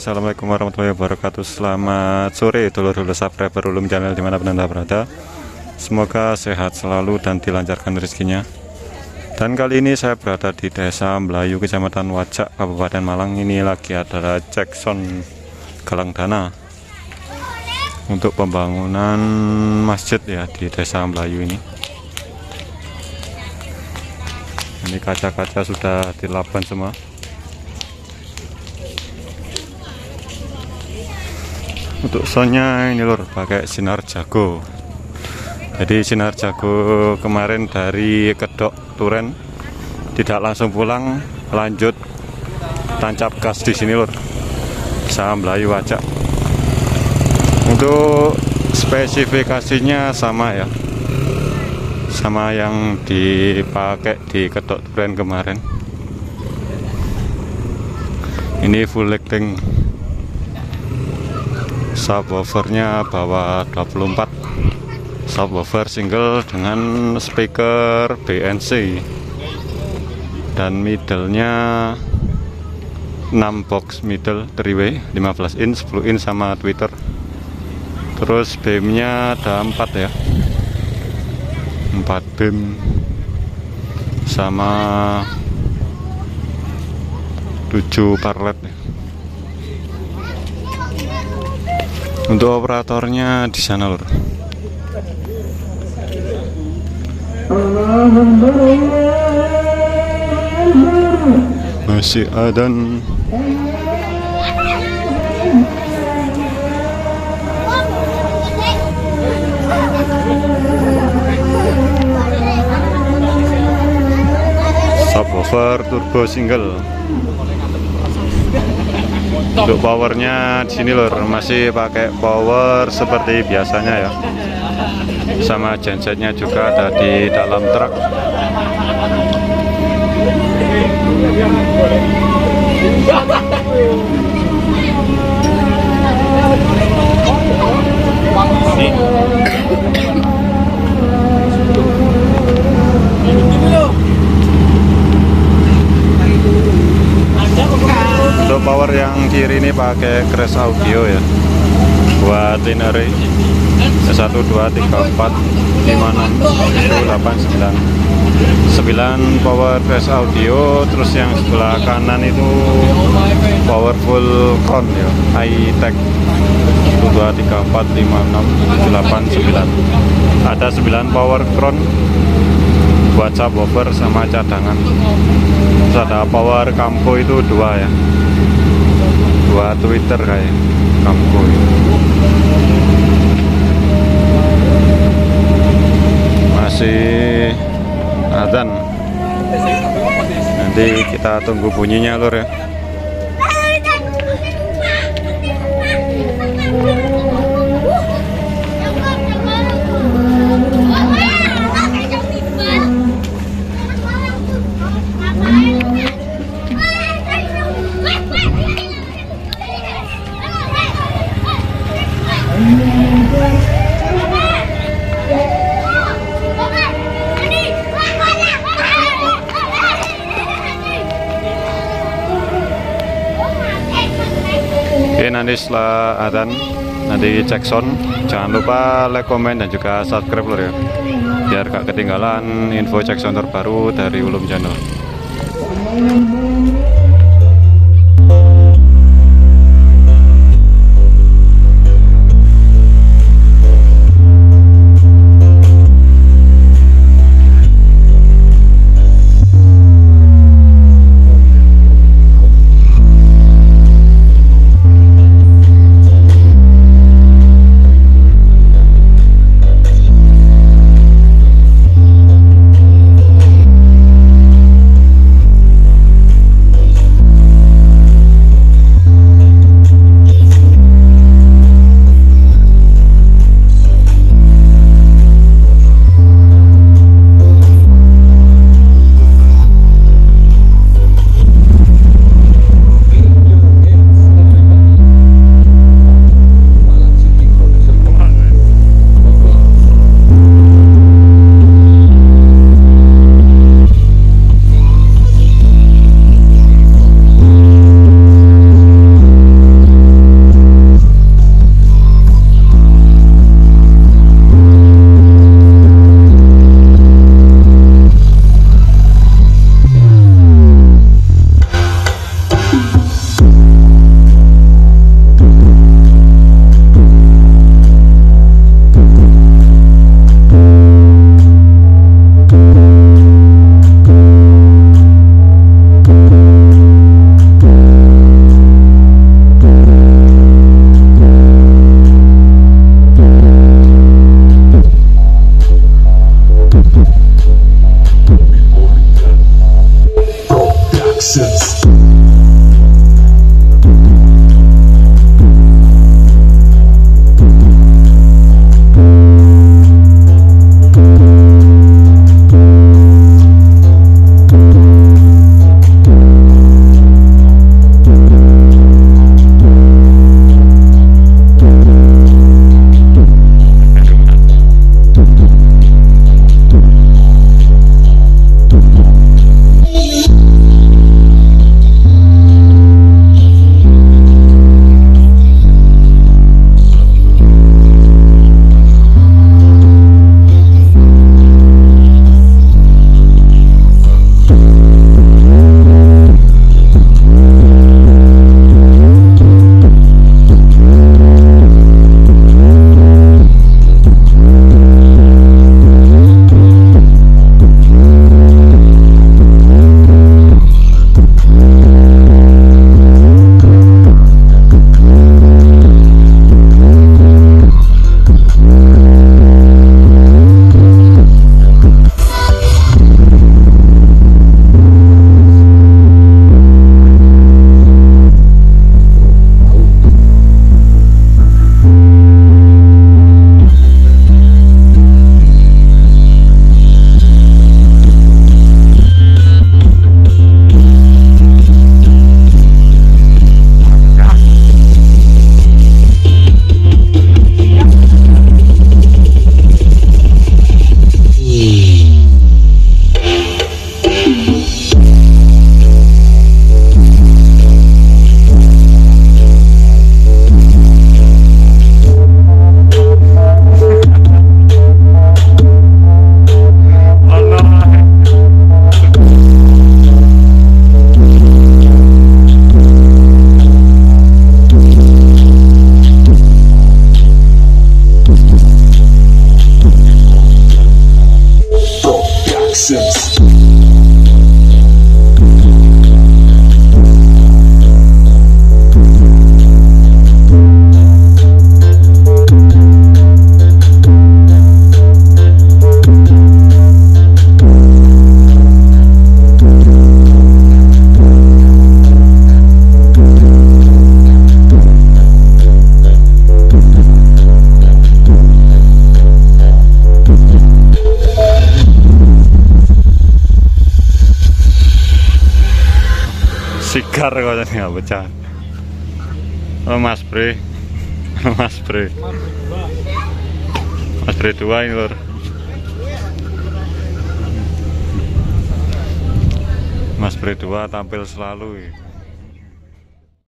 Assalamualaikum warahmatullahi wabarakatuh. Selamat sore dulur-dulur subscriber Ulum Channel di mana pun anda berada. Semoga sehat selalu dan dilancarkan rezekinya. Dan kali ini saya berada di desa Melayu Kecamatan Wajak Kabupaten Malang. Ini lagi adalah Jackson Galang Dana. Untuk pembangunan masjid ya di desa Melayu ini. Ini kaca-kaca sudah dilapan semua untuk soundnya ini lur pakai sinar jago. Jadi sinar jago kemarin dari kedok turen tidak langsung pulang lanjut tancap gas di sini lur. Saya melayu aja untuk spesifikasinya sama ya. Sama yang dipakai di kedok turen kemarin. Ini full lighting subwoofernya bawa 24 subwoofer single dengan speaker BNC dan middle-nya 6 box middle 3W 15 in 10 in sama Twitter. Terus beamnya ada 4 ya. 4 beam sama 7 parlet ya Untuk operatornya di sana lur. Masih ada subwoofer turbo single untuk powernya di sini lor masih pakai power seperti biasanya ya. Sama gensetnya juga ada di dalam truk power yang kiri ini pakai crash audio ya. Buat linear 1 2 3 4 5 6 7 8 9 9 power crash audio terus yang sebelah kanan itu powerful crown ya high tech 1 2 3 4 5 6 7 8 9 ada 9 power crown buat subwoofer sama cadangan. Terus ada power kampo itu dua ya dua twitter kayak kampo masih adzan nanti kita tunggu bunyinya lur ya nanti setelah adzan nanti cek sound. Jangan lupa like, komen dan juga subscribe lor ya. Biar gak ketinggalan info cek sound terbaru dari Ulum Channel. Texas. Sigar kok tadi nggak pecah. Oh Mas Bre, Mas Bre, Mas Bre dua ini lor. Mas Bre dua tampil selalu. ya.